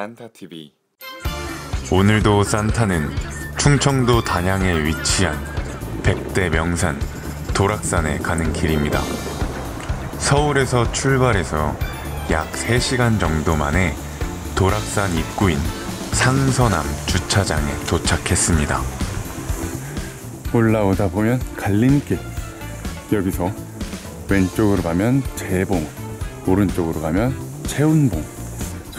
산타TV 오늘도 산타는 충청도 단양에 위치한 백대 명산 도락산에 가는 길입니다. 서울에서 출발해서 약 3시간 정도 만에 도락산 입구인 상서남 주차장에 도착했습니다. 올라오다 보면 갈림길 여기서 왼쪽으로 가면 재봉 오른쪽으로 가면 채운봉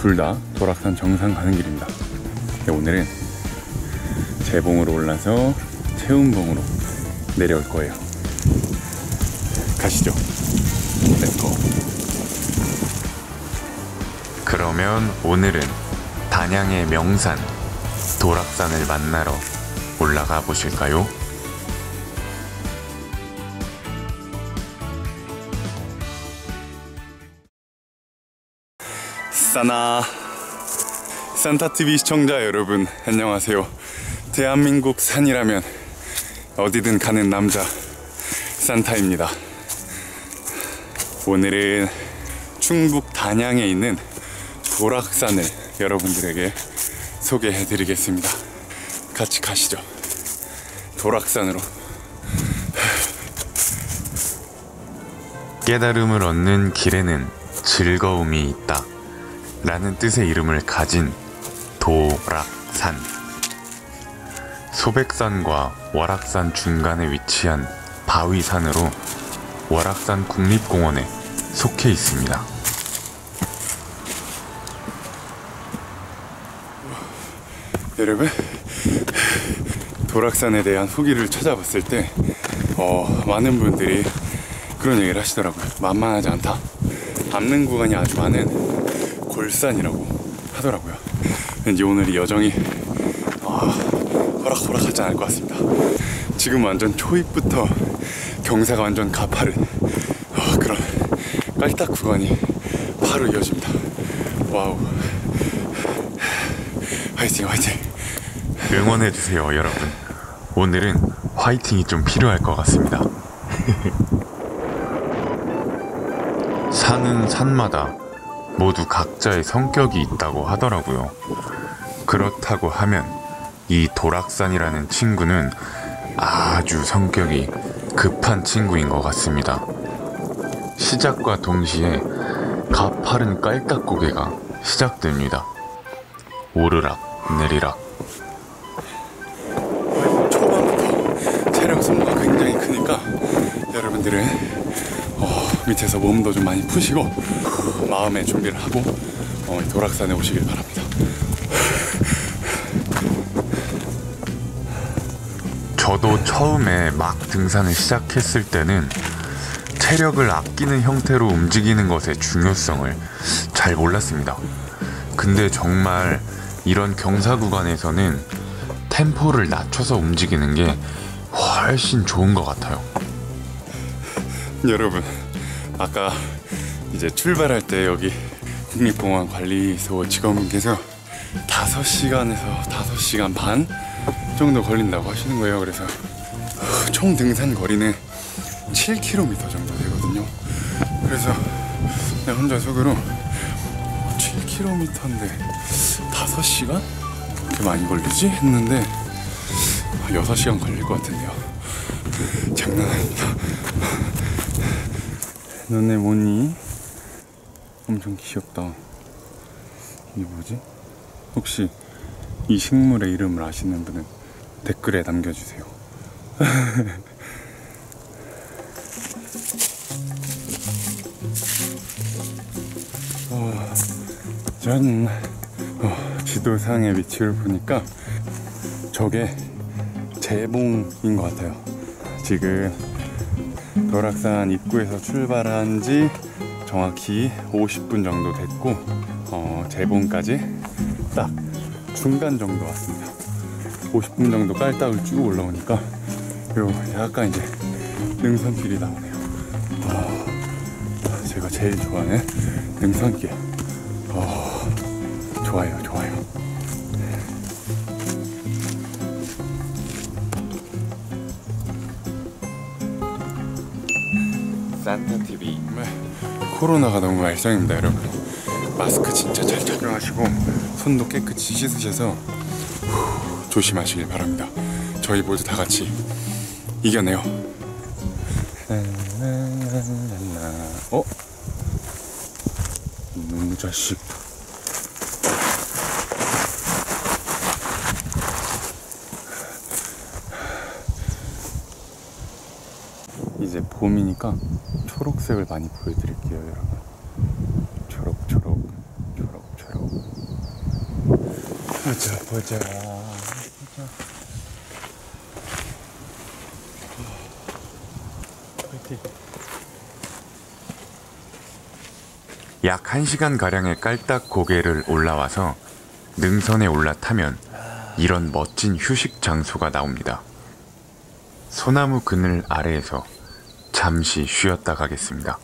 둘 다 도락산 정상 가는 길입니다. 네, 오늘은 제봉으로 올라서 채운봉으로 내려올 거예요. 가시죠. Let's go 그러면 오늘은 단양의 명산 도락산을 만나러 올라가 보실까요? 사나. 산타TV 시청자 여러분 안녕하세요. 대한민국 산이라면 어디든 가는 남자 산타입니다. 오늘은 충북 단양에 있는 도락산을 여러분들에게 소개해 드리겠습니다. 같이 가시죠. 도락산으로. 깨달음을 얻는 길에는 즐거움이 있다. 라는 뜻의 이름을 가진 도락산. 소백산과 월악산 중간에 위치한 바위산으로 월악산 국립공원에 속해 있습니다. 여러분 도락산에 대한 후기를 찾아봤을 때 어, 많은 분들이 그런 얘기를 하시더라고요 만만하지 않다 밟는 구간이 아주 많은 골산이라고 하더라고요. 왠지 오늘 이 여정이 어, 호락호락하지 않을 것 같습니다. 지금 완전 초입부터 경사가 완전 가파른 어, 그런 깔딱 구간이 바로 이어집니다. Wow. 화이팅 화이팅. 응원해 주세요, 여러분. 오늘은 화이팅이 좀 필요할 것 같습니다. 산은 산마다 모두 각자의 성격이 있다고 하더라고요. 그렇다고 하면 이 도락산이라는 친구는 아주 성격이 급한 친구인 것 같습니다. 시작과 동시에 가파른 깔딱고개가 시작됩니다. 오르락 내리락 초반부터 체력 소모가 굉장히 크니까 여러분들은 어, 밑에서 몸도 좀 많이 푸시고 마음의 준비를 하고 어, 이 도락산에 오시길 바랍니다. 저도 처음에 막 등산을 시작했을 때는 체력을 아끼는 형태로 움직이는 것의 중요성을 잘 몰랐습니다. 근데 정말 이런 경사 구간에서는 템포를 낮춰서 움직이는 게 훨씬 좋은 것 같아요. 여러분 아까 이제 출발할 때 여기 국립공원 관리소 직원분께서 5시간에서 5시간 반 정도 걸린다고 하시는 거예요 그래서 어, 총 등산 거리는 7km 정도 되거든요 그래서 그냥 혼자 속으로 7km인데 5시간? 그렇게 많이 걸리지? 했는데 6시간 걸릴 것 같은데요 장난 아닙니다 너네 뭐니? 엄청 귀엽다. 이게 뭐지? 혹시 이 식물의 이름을 아시는 분은 댓글에 남겨주세요. 어, 전 어, 지도상의 위치를 보니까 저게 재봉인 것 같아요. 지금 도락산 입구에서 출발한 지 정확히 50분 정도 됐고 어, 재봉까지 딱 중간 정도 왔습니다. 50분 정도 깔딱을 쭉 올라오니까 요 약간 이제 능선길이 나오네요. 어, 제가 제일 좋아하는 능선길. 어, 좋아요 좋아요 코로나가 너무 말썽입니다 여러분 마스크 진짜 잘 착용하시고 손도 깨끗이 씻으셔서 후, 조심하시길 바랍니다. 저희 모두 다 같이 이겨내요. 어? 이놈의 자식. 이제 봄이니까 초록색을 많이 보여드릴게요, 여러분. 초록, 초록, 초록, 초록. 보자, 보자. 약 1시간 가량의 깔딱 고개를 올라와서 능선에 올라타면 이런 멋진 휴식 장소가 나옵니다. 소나무 그늘 아래에서 잠시 쉬었다 가겠습니다.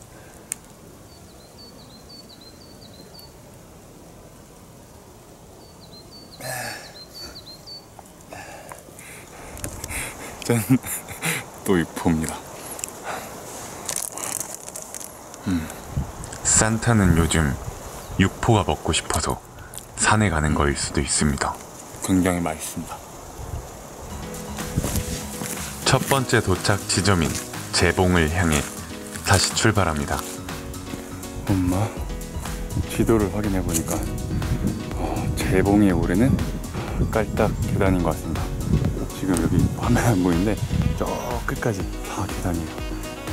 짠. 또 육포입니다. 산타는 요즘 육포가 먹고 싶어서 산에 가는 거일 수도 있습니다. 굉장히 맛있습니다. 첫 번째 도착 지점인 재봉을 향해 다시 출발합니다. 엄마 지도를 확인해 보니까 어, 재봉에 오르는 깔딱 계단인 것 같습니다. 지금 여기 화면 안 보이는데 저 끝까지 다 계단이에요.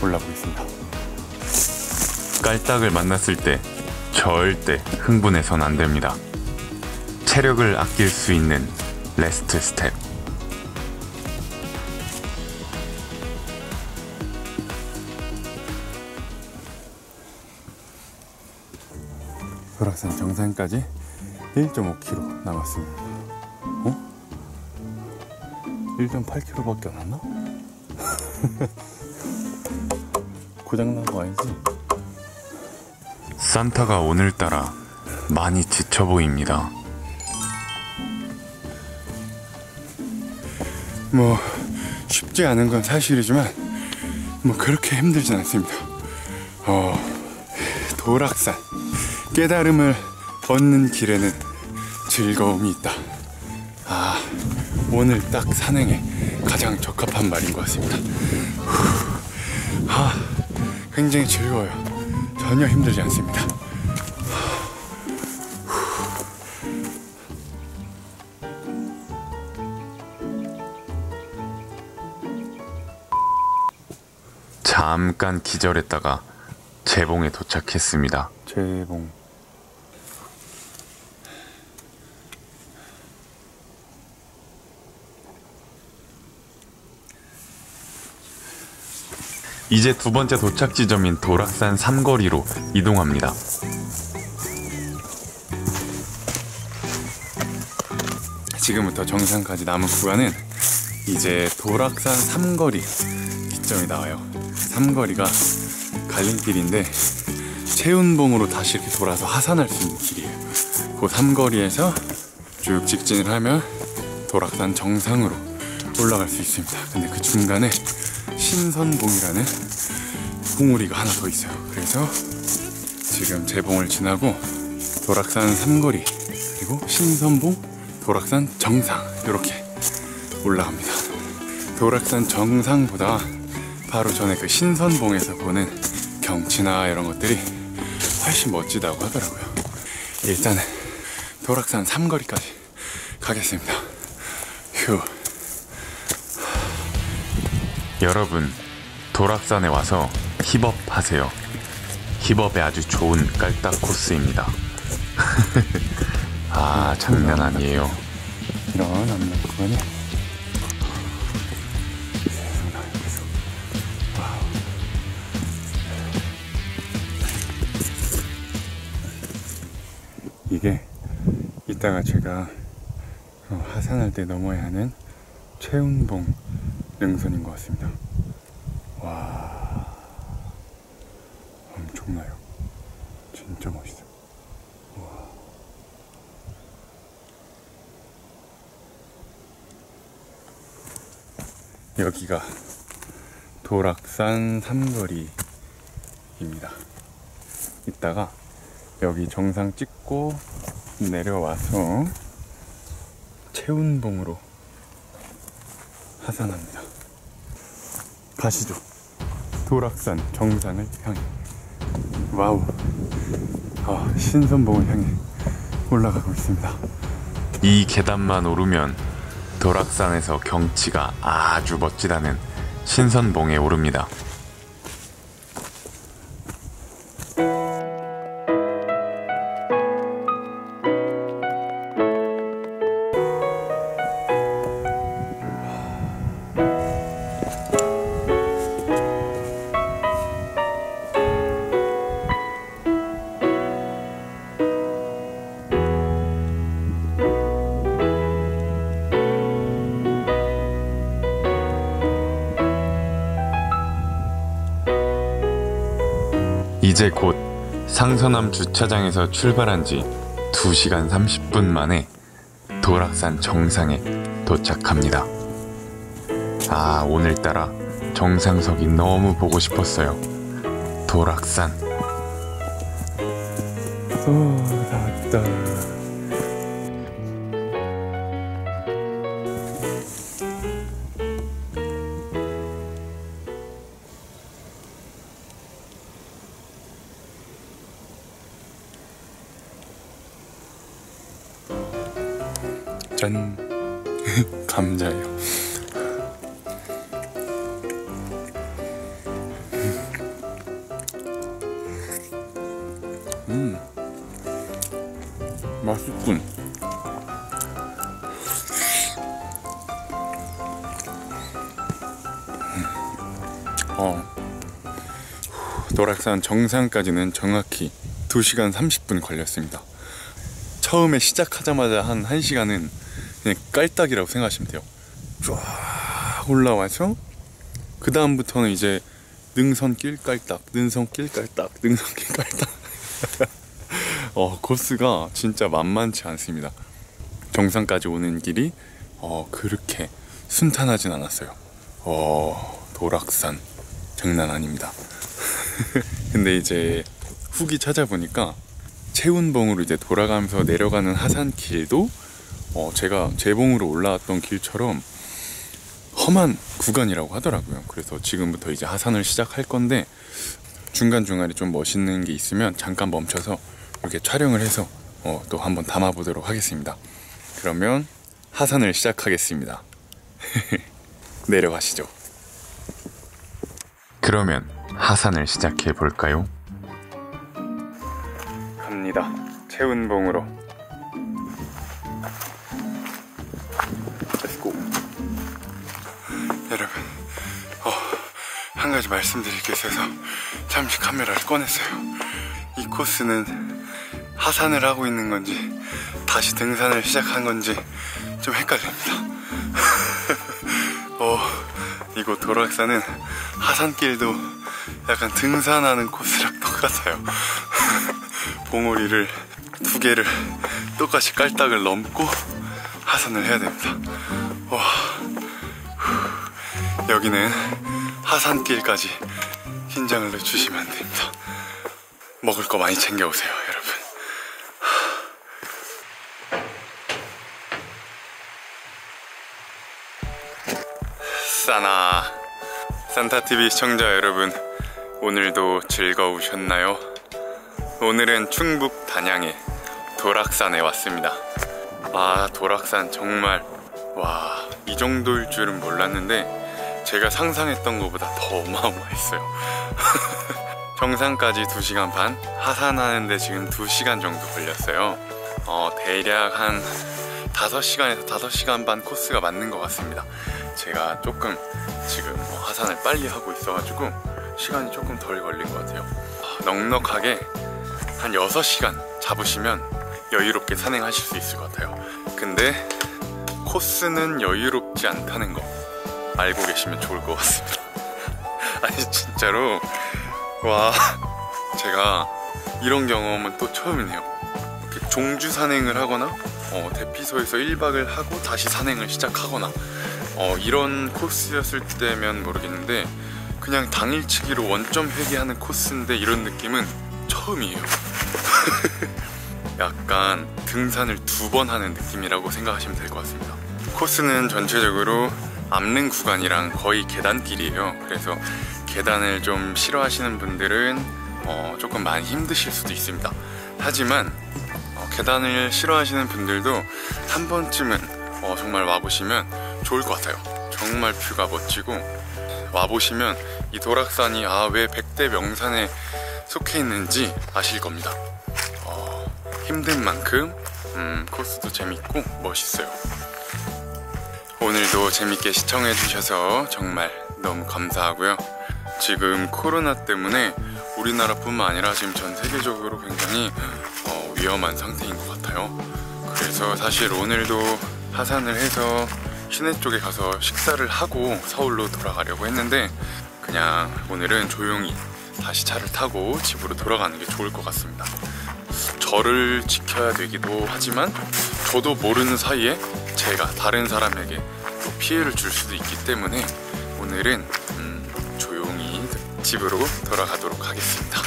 올라보겠습니다. 깔딱을 만났을 때 절대 흥분해선 안 됩니다. 체력을 아낄 수 있는 rest step. 도락산 정상까지 1.5km 남았습니다. 어? 1.8km밖에 안 왔나? 고장난 거 아니지? 산타가 오늘따라 많이 지쳐 보입니다. 뭐 쉽지 않은 건 사실이지만 뭐 그렇게 힘들진 않습니다. 어, 도락산 깨달음을 얻는 길에는 즐거움이 있다. 아 오늘 딱 산행에 가장 적합한 말인 것 같습니다. 후, 아 굉장히 즐거워요. 전혀 힘들지 않습니다. 잠깐 기절했다가 재봉에 도착했습니다. 재봉 이제 두 번째 도착 지점인 도락산 삼거리로 이동합니다. 지금부터 정상까지 남은 구간은 이제 도락산 삼거리 기점이 나와요. 삼거리가 갈림길인데 체운봉으로 다시 이렇게 돌아서 하산할 수 있는 길이에요. 그 삼거리에서 쭉 직진을 하면 도락산 정상으로 올라갈 수 있습니다. 근데 그 중간에 신선봉이라는 봉우리가 하나 더 있어요. 그래서 지금 재봉을 지나고 도락산 삼거리 그리고 신선봉 도락산 정상 이렇게 올라갑니다. 도락산 정상보다 바로 전에 그 신선봉에서 보는 경치나 이런 것들이 훨씬 멋지다고 하더라고요. 일단은 도락산 삼거리까지 가겠습니다. 휴. 여러분, 도락산에 와서 힙업 하세요. 힙업에 아주 좋은 깔딱 코스입니다. 아, 장난 아니에요. 이런 앞면 구간이 이게 이따가 제가 어, 하산할 때 넘어야 하는 최운봉 능선인 것 같습니다. 와, 엄청나요. 진짜 멋있어요. 여기가 도락산 삼거리입니다. 이따가 여기 정상 찍고 내려와서 채운봉으로 하산합니다. 가시죠. 도락산 정상을 향해. 와우. 아, 신선봉을 향해 올라가고 있습니다. 이 계단만 오르면 도락산에서 경치가 아주 멋지다는 신선봉에 오릅니다. 이제 곧 상서남 주차장에서 출발한 지 2시간 30분 만에 도락산 정상에 도착합니다. 아, 오늘따라 정상석이 너무 보고 싶었어요. 도락산. 오, 나왔 다. 짠. 감자예요. 음. 맛있군. 어. 도락산 정상까지는 정확히 2시간 30분 걸렸습니다. 처음에 시작하자마자 한 1시간은 그냥 깔딱이라고 생각하시면 돼요. 쫙 올라와서 그 다음부터는 이제 능선길 깔딱, 능선길 깔딱, 능선길 깔딱. 어, 코스가 진짜 만만치 않습니다. 정상까지 오는 길이 어, 그렇게 순탄하진 않았어요. 어, 도락산 장난 아닙니다. 근데 이제 후기 찾아보니까 채운봉으로 이제 돌아가면서 내려가는 하산길도 어, 제가 재봉으로 올라왔던 길처럼 험한 구간이라고 하더라고요. 그래서 지금부터 이제 하산을 시작할 건데 중간중간에 좀 멋있는 게 있으면 잠깐 멈춰서 이렇게 촬영을 해서 어, 또 한번 담아보도록 하겠습니다. 그러면 하산을 시작하겠습니다. 내려가시죠. 그러면 하산을 시작해 볼까요? 갑니다. 채운봉으로. 한 가지 말씀드릴 게 있어서 잠시 카메라를 꺼냈어요. 이 코스는 하산을 하고 있는 건지 다시 등산을 시작한 건지 좀 헷갈립니다. 어, 이곳 도락산은 하산길도 약간 등산하는 코스랑 똑같아요. 봉우리를 두 개를 똑같이 깔딱을 넘고 하산을 해야 됩니다. 와, 후, 여기는 하산길까지 긴장을 늦추시면 안 됩니다. 먹을 거 많이 챙겨오세요, 여러분. 사나 산타TV 시청자 여러분 오늘도 즐거우셨나요? 오늘은 충북 단양의 도락산에 왔습니다 아 도락산 정말 와 이 정도일 줄은 몰랐는데 제가 상상했던 것보다 더 어마어마했어요. 정상까지 2시간 반 하산하는데 지금 2시간 정도 걸렸어요. 어, 대략 한 5시간에서 5시간 반 코스가 맞는 것 같습니다. 제가 조금 지금 뭐 하산을 빨리 하고 있어가지고 시간이 조금 덜 걸린 것 같아요. 아, 넉넉하게 한 6시간 잡으시면 여유롭게 산행하실 수 있을 것 같아요. 근데 코스는 여유롭지 않다는 거 알고 계시면 좋을 것 같습니다. 아니 진짜로 와 제가 이런 경험은 또 처음이네요. 이렇게 종주 산행을 하거나 어, 대피소에서 1박을 하고 다시 산행을 시작하거나 어, 이런 코스였을 때면 모르겠는데 그냥 당일치기로 원점 회귀하는 코스인데 이런 느낌은 처음이에요. 약간 등산을 두 번 하는 느낌이라고 생각하시면 될 것 같습니다. 코스는 전체적으로 암릉 구간이랑 거의 계단길이에요. 그래서 계단을 좀 싫어하시는 분들은 어, 조금 많이 힘드실 수도 있습니다. 하지만 어, 계단을 싫어하시는 분들도 한 번쯤은 어, 정말 와보시면 좋을 것 같아요. 정말 뷰가 멋지고 와보시면 이 도락산이 아 왜 백대 명산에 속해 있는지 아실 겁니다. 어, 힘든 만큼 음, 코스도 재밌고 멋있어요. 오늘도 재밌게 시청해 주셔서 정말 너무 감사하고요. 지금 코로나 때문에 우리나라뿐만 아니라 지금 전 세계적으로 굉장히 어, 위험한 상태인 것 같아요. 그래서 사실 오늘도 하산을 해서 시내 쪽에 가서 식사를 하고 서울로 돌아가려고 했는데 그냥 오늘은 조용히 다시 차를 타고 집으로 돌아가는 게 좋을 것 같습니다. 저를 지켜야 되기도 하지만 저도 모르는 사이에 제가 다른 사람에게 또 피해를 줄 수도 있기 때문에 오늘은 음, 조용히 집으로 돌아가도록 하겠습니다.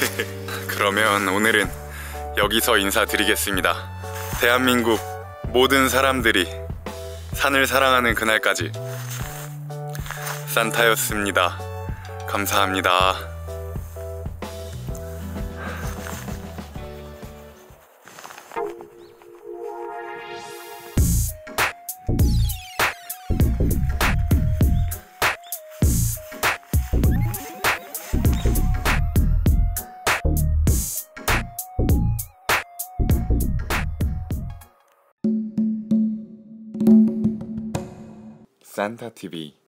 그러면 오늘은 여기서 인사드리겠습니다. 대한민국 모든 사람들이 산을 사랑하는 그날까지 산타였습니다. 감사합니다. 산타 TV